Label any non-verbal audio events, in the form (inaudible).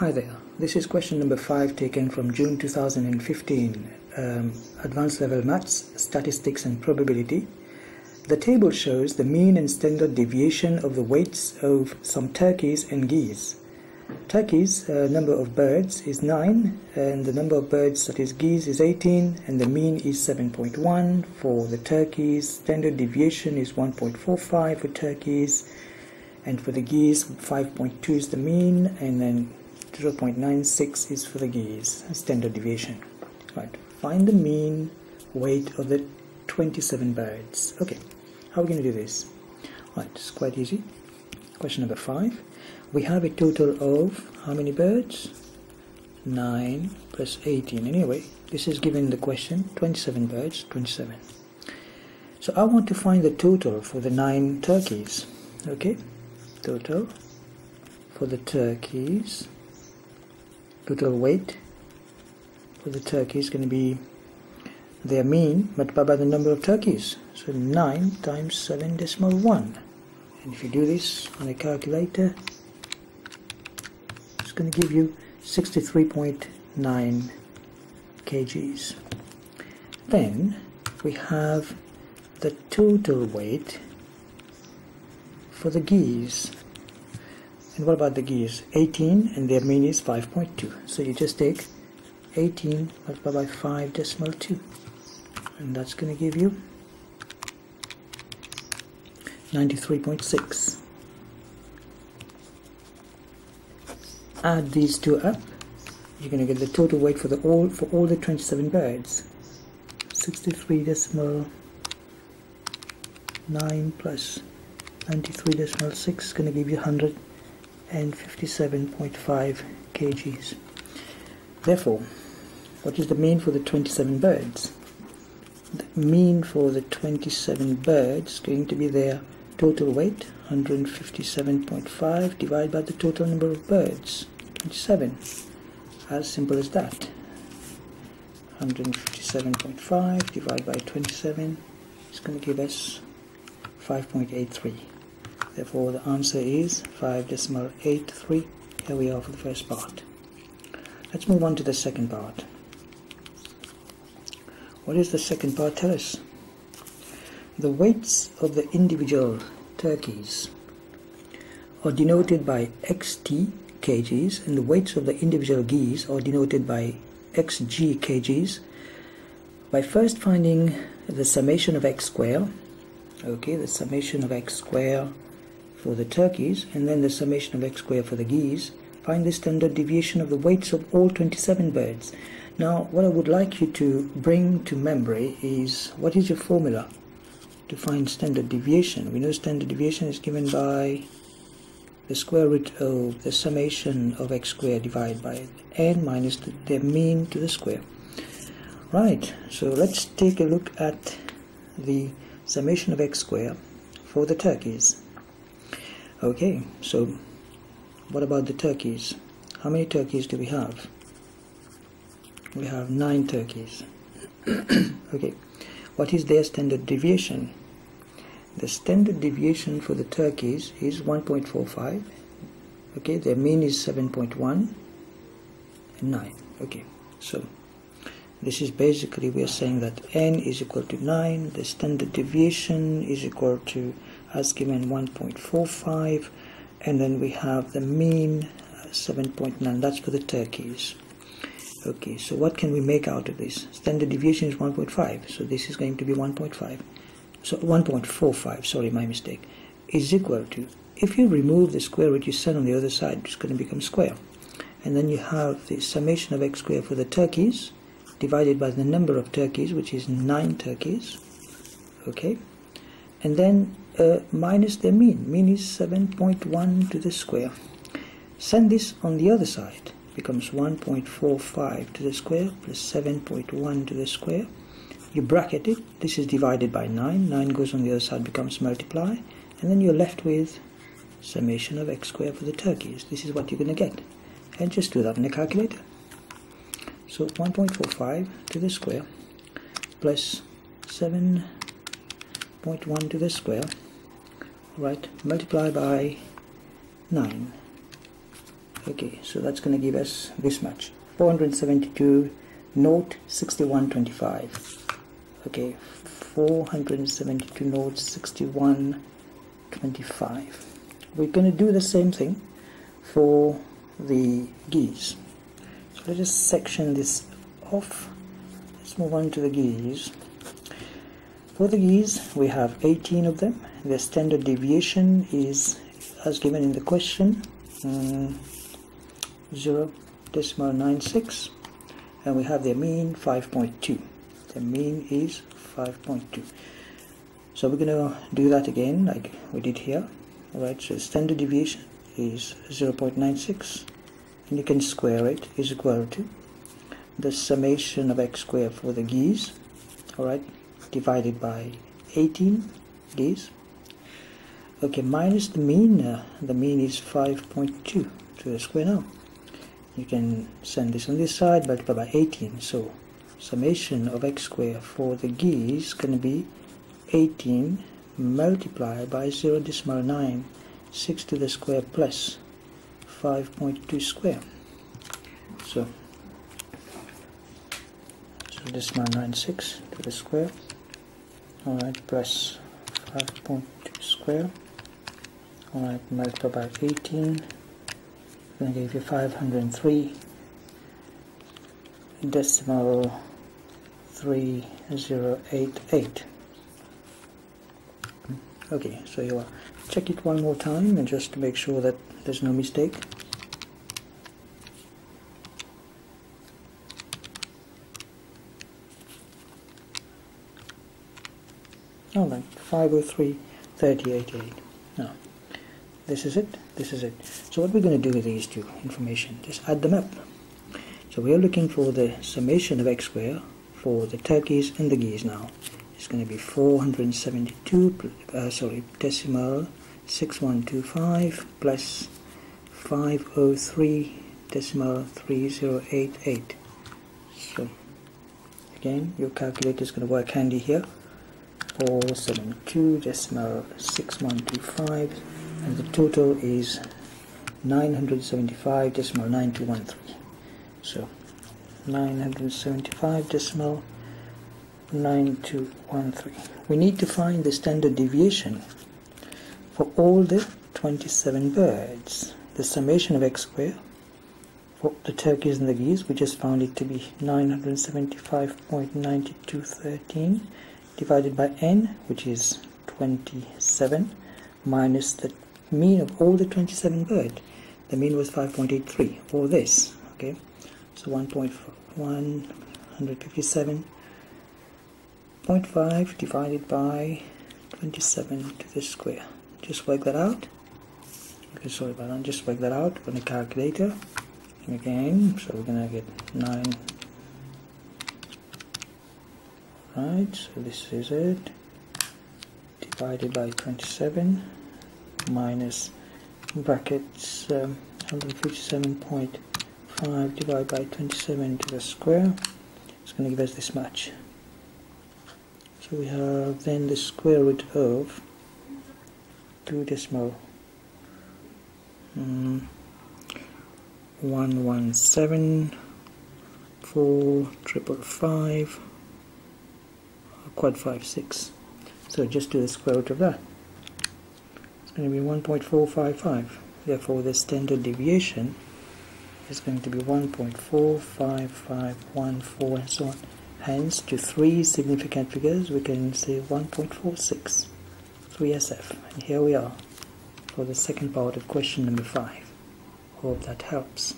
Hi there, this is question number 5 taken from June 2015, um, Advanced Level Maths, Statistics and Probability. The table shows the mean and standard deviation of the weights of some turkeys and geese. Turkeys, uh, number of birds is 9 and the number of birds that is geese is 18 and the mean is 7.1 for the turkeys. Standard deviation is 1.45 for turkeys and for the geese 5.2 is the mean and then 0.96 is for the geese standard deviation. Right. Find the mean weight of the 27 birds. Okay. How are we going to do this? Right. It's quite easy. Question number five. We have a total of how many birds? 9 plus 18 anyway this is given the question 27 birds 27 so I want to find the total for the nine turkeys. Okay. Total for the turkeys total weight for the turkey is going to be their mean multiplied by the number of turkeys. So 9 times 7 decimal 1 and if you do this on a calculator it's going to give you 63.9 kgs. Then we have the total weight for the geese. And what about the geese? 18 and their mean is 5.2. So you just take 18 multiplied by 5 decimal 2. And that's going to give you 93.6. Add these two up. You're going to get the total weight for the all for all the 27 birds. 63 decimal 9 plus 93 decimal 6 is going to give you 157.5 kgs. Therefore, what is the mean for the 27 birds? The mean for the 27 birds is going to be their total weight, 157.5 divided by the total number of birds, 27. As simple as that. 157.5 divided by 27 is going to give us 5.83. Therefore, the answer is 5 decimal 83. Here we are for the first part. Let's move on to the second part. What does the second part tell us? The weights of the individual turkeys are denoted by xt kgs and the weights of the individual geese are denoted by xg kgs by first finding the summation of x square okay the summation of x square for the turkeys and then the summation of x squared for the geese, find the standard deviation of the weights of all 27 birds. Now what I would like you to bring to memory is what is your formula to find standard deviation? We know standard deviation is given by the square root of the summation of x squared divided by n minus the, the mean to the square. Right, so let's take a look at the summation of x squared for the turkeys. Okay, so what about the turkeys? How many turkeys do we have? We have nine turkeys. (clears throat) okay, what is their standard deviation? The standard deviation for the turkeys is 1.45. Okay, their mean is 7.1 and 9. Okay, so this is basically we are saying that n is equal to 9, the standard deviation is equal to as given 1.45 and then we have the mean uh, 7.9 that's for the turkeys. Okay so what can we make out of this? Standard deviation is 1.5 so this is going to be 1.5 so 1.45 sorry my mistake. Is equal to if you remove the square root you set on the other side it's going to become square. And then you have the summation of x squared for the turkeys divided by the number of turkeys which is 9 turkeys. Okay? And then Uh, minus the mean. Mean is 7.1 to the square. Send this on the other side. Becomes 1.45 to the square plus 7.1 to the square. You bracket it. This is divided by 9. 9 goes on the other side, becomes multiply. And then you're left with summation of x squared for the turkeys. This is what you're going to get. And just do that in a calculator. So 1.45 to the square plus 7.1 to the square right multiply by 9 okay so that's going to give us this much. 472 note 6125 okay 472 note 6125 we're going to do the same thing for the geese. So let's just section this off. Let's move on to the geese. For the geese we have 18 of them the standard deviation is as given in the question um, 0 decimal 96 and we have the mean 5.2 the mean is 5.2 so we're going to do that again like we did here. Alright so standard deviation is 0.96 and you can square it is equal to the summation of x squared for the geese. Alright divided by 18 geese okay minus the mean uh, the mean is 5.2 to the square now. You can send this on this side multiply by 18 so summation of x squared for the geese to be 18 multiplied by 0 decimal 9 6 to the square plus 5.2 square. So so decimal 9 6 to the square. Alright plus 5.2 square alright multiply by 18 going to give you 503 decimal 3088 okay so you check it one more time and just to make sure that there's no mistake. Like 503 3088 no this is it this is it. So what we're going to do with these two information just add them up. So we are looking for the summation of x square for the turkeys and the geese now. It's going to be 472 uh, sorry decimal 6125 plus 503 decimal 3088 so again your calculator is going to work handy here. 472 decimal 6125 and the total is 975 decimal 9213 so 975 decimal 9213 we need to find the standard deviation for all the 27 birds. The summation of x squared for the turkeys and the geese we just found it to be 975.9213 divided by n which is 27 minus the mean of all the 27 bird the mean was 5.83 for this okay? So 1.157.5 divided by 27 to the square. Just work that out. Okay sorry about that. Just work that out on the calculator. And again so we're gonna get 9 right so this is it. Divided by 27 minus brackets um, 157.5 divided by 27 to the square. It's going to give us this much. So we have then the square root of 2 decimal um, 117 4 triple 5 quad 5 6 so just do the square root of that it's going to be 1.455 therefore the standard deviation is going to be 1.45514 and so on hence to three significant figures we can say 1.46 3SF and here we are for the second part of question number 5 hope that helps